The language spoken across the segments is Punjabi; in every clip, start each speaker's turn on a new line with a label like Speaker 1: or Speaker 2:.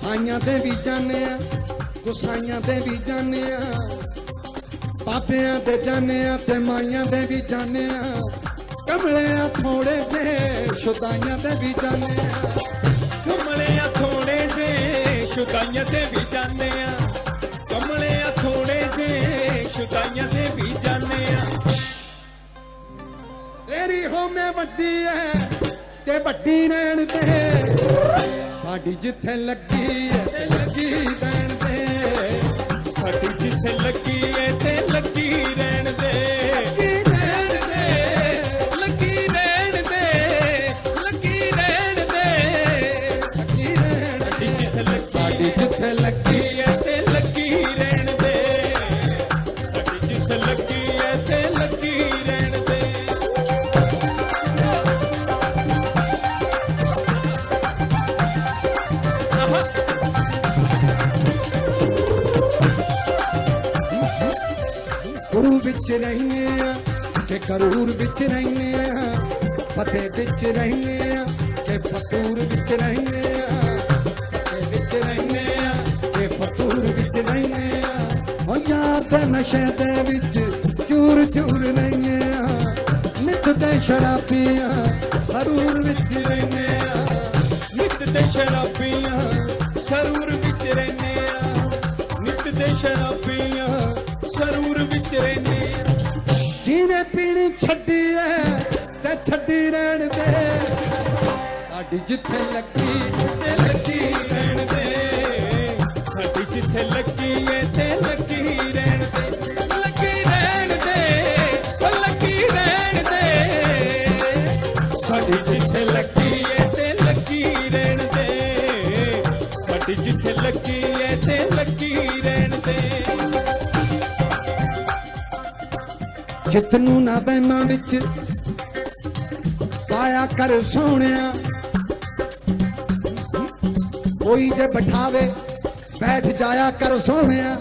Speaker 1: ਸਾਈਆਂ ਤੇ ਵੀ ਜਾਣੇ ਆ, ਗੁਸਾਈਆਂ ਤੇ ਵੀ ਜਾਣੇ ਆ। ਪਾਪਿਆਂ ਤੇ ਜਾਣੇ ਆ ਤੇ ਮਾਈਆਂ ਦੇ ਵੀ ਜਾਣੇ ਆ। ਕਮਲਿਆਂ ਥੋੜੇ ਜੇ ਸ਼ੁਦਾਈਆਂ ਤੇ ਵੀ ਜਾਣੇ ਆ।
Speaker 2: ਕਮਲਿਆ ਥੋੜੇ ਜੇ ਸ਼ੁਦਾਈਆਂ ਤੇ ਵੀ ਜਾਂਦੇ ਆ। ਕਮਲਿਆ ਥੋੜੇ ਜੇ ਸ਼ੁਦਾਈਆਂ ਤੇ ਵੀ ਜਾਂਦੇ ਆ।
Speaker 1: ਤੇਰੀ ਹੋਮੇ ਵੱਡੀ ਐ ਤੇ ਵੱਡੀ ਰਹਿਣ ਤੇ ਸਾਡੀ ਜਿੱਥੇ ਲੱਗੀ ਐ ਤੇ ਲੱਗੀ ਰਹਿਣ ਤੇ
Speaker 2: ਸਾਡੀ ਜਿੱਥੇ ਲੱਗੀ ਏ ਤੇ ਲੱਗੀ ਸਾਡੀ ਜਿੱਥੇ ਲੱਗੀ ਏ ਤੇ ਲੱਗੀ ਰਹਿਣ ਦੇ। ਸਾਡੀ ਜਿੱਥੇ ਲੱਗੀ ਏ ਤੇ ਲੱਗੀ ਰਹਿਣ ਦੇ।
Speaker 1: ਗੁਰੂ ਵਿੱਚ ਰਹਿੰਦੇ ਆ ਕਿ ਕਰੂਰ ਵਿੱਚ ਰਹਿੰਦੇ ਆ। ਫਤਿਹ ਵਿੱਚ ਰਹਿੰਦੇ ਆ ਕਿ ਫਤੂਰ ਵਿੱਚ ਰਹਿੰਦੇ ਨਸ਼ੇ ਦੇ ਵਿੱਚ ਚੂਰ ਚੂਰ ਰਹਿੰਦੇ ਆ ਨਿਤ ਸ਼ਰਾਬੀਆਂ ਸਰੂਰ ਵਿੱਚ ਰਹਿੰਦੇ ਆ
Speaker 2: ਨਿਤ ਤੇ ਸ਼ਰਾਬੀਆਂ ਸਰੂਰ ਵਿੱਚ ਰਹਿੰਦੇ ਆ ਨਿਤ ਦੇ ਸ਼ਰਾਬੀਆਂ ਸਰੂਰ ਵਿੱਚ ਰਹਿੰਦੇ ਆ
Speaker 1: ਜਿਹਨੇ ਪੀਣੀ ਛੱਡੀ ਐ ਤੇ ਛੱਡੀ ਰਹਿਣ ਦੇ। ਸਾਡੀ ਜਿੱਥੇ ਲੱਗੀ
Speaker 2: ਤੇ ਲੱਗੀ ਰਹਿਣ ਦੇ। ਸਾਡੀ ਜਿੱਥੇ ਲੱਗੀ ਸਾਡੀ ਜਿੱਥੇ ਲੱਗੀ ਏ ਤੇ ਲੱਗੀ ਰਹਿਣ ਦੇ
Speaker 1: ਜਿੱਤ ਨੂੰ ਨਾ ਬਹਿਮਾਂ ਵਿੱਚ ਪਾਇਆ ਕਰ ਸੋਹਣਿਆ। ਕੋਈ ਜੇ ਬਿਠਾਵੇ, ਬੈਠ ਜਾਇਆ ਕਰ ਸੋਹਣਿਆ।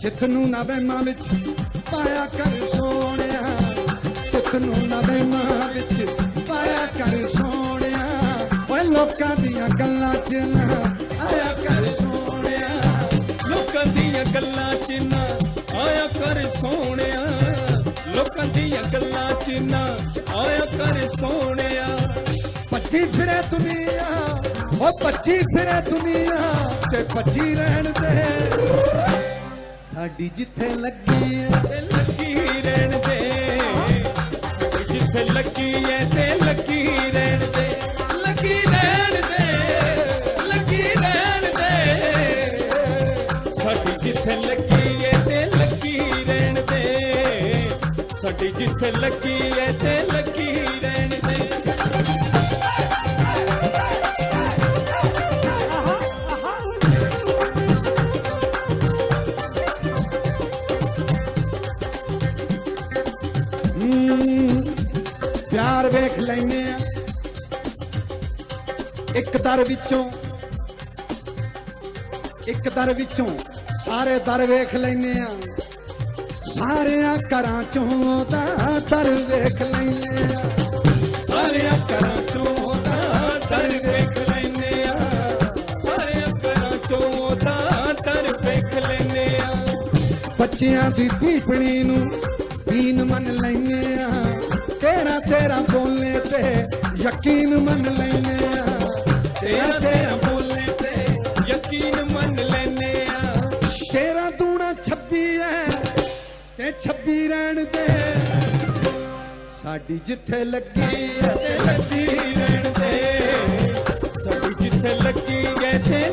Speaker 1: ਜਿੱਤ ਨੂੰ ਨਾ ਬਹਿਮਾਂ ਵਿੱਚ ਪਾਇਆ ਕਰ ਸੋਹਣਿਆ। ਜਿੱਤ ਨੂੰ ਨਾ ਬਹਿਮਾਂ ਵਿੱਚ, ਪਾਇਆ ਕਰ ਸੋਹਣਿਆ। ਓਏ ਲੋਕਾਂ ਦੀਆਂ ਗੱਲਾਂ 'ਚ ਨਾ ਆਇਆ ਕਰ ਸੋਹਣਿਆ।
Speaker 2: ਲੋਕਾਂ ਦੀਆਂ ਗੱਲਾਂ 'ਚ ਨਾ ਆਇਆ ਕਰ ਸੋਹਣਿਆ। ਲੋਕਾਂ ਦੀਆਂ ਗੱਲਾਂ 'ਚ ਨਾ ਆਇਆ ਕਰ ਸੋਹਣਿਆ।
Speaker 1: ਪੱਛੀ ਫਿਰੇ ਦੁਨੀਆ ਉਹ ਭੱਜੀ ਫਿਰੇ ਦੁਨੀਆ ਤੇ ਭੱਜੀ ਰਹਿਣ ਦੇ। ਸਾਡੀ ਜਿੱਥੇ ਲੱਗੀ
Speaker 2: ਤੇ ਲੱਗੀ ਰਹਿਣ ਦੇ। ਜਿੱਥੇ ਲੱਗੀ ਤੇ ਲੱਗੀ ਰਹਿਣ ਦੇ ਲੱਗੀ ਰਹਿਣ ਦੇ ਲੱਗੀ ਰਹਿਣ ਦੇ। ਸਾਡੀ ਜਿੱਥੇ ਲੱਗੀ ਏ ਤੇ ਲੱਗੀ ਰਹਿਣ ਦੇ, ਸਾਡੀ ਜਿੱਥੇ ਲੱਗੀ ਏ ਤੇ ਲੱਗੀ
Speaker 1: ਪਿਆਰ ਵੇਖ ਲੈਨੇ ਆ। ਇੱਕ ਦਰ ਵਿੱਚੋਂ, ਇੱਕ ਦਰ ਵਿੱਚੋਂ ਸਾਰੇ ਦਰ ਵੇਖ ਲੈਨੇ ਆ। ਸਾਰਿਆਂ ਘਰਾਂ ਚੋਂ ਦਾ ਦਰ ਵੇਖ ਲੈਨੇ ਆ।
Speaker 2: ਸਾਰਿਆਂ ਘਰਾਂ ਚੋਂ ਤਾਂ ਦਰ ਵੇਖ ਲੈਨੇ ਆ। ਸਾਰਿਆਂ ਘਰਾਂ ਚੋਂ ਤਾਂ ਦਰ ਵੇਖ ਲੈਨੇ ਆ।
Speaker 1: ਬੱਚਿਆਂ ਦੀ ਪੀਪਣੀ ਨੂੰ ਦੀਨ ਮੰਨ ਲੈਨੇ ਆ। ਤੇਰਾ ਤੇਰਾ ਬੋਲਨੇ ਤੇ ਯਕੀਨ ਮੰਨ ਲੈਨੇ ਆ।
Speaker 2: ਤੇਰਾ ਤੇਰਾ ਬੋਲੇ ਤੇ ਯਕੀਨ ਮੰਨ ਲੈਨੇ ਆ।
Speaker 1: ਤੇਰਾ ਦੂਣਾ 26 ਐ ਤੇ 26 ਰਹਿਣ ਦੇ। ਸਾਡੀ ਜਿੱਥੇ ਲੱਗੀ ਐ
Speaker 2: ਲੱਗੀ ਰਹਿਣ ਦੇ। ਸਾਡੀ ਜਿੱਥੇ ਲੱਗੀ ਏ ਤੇ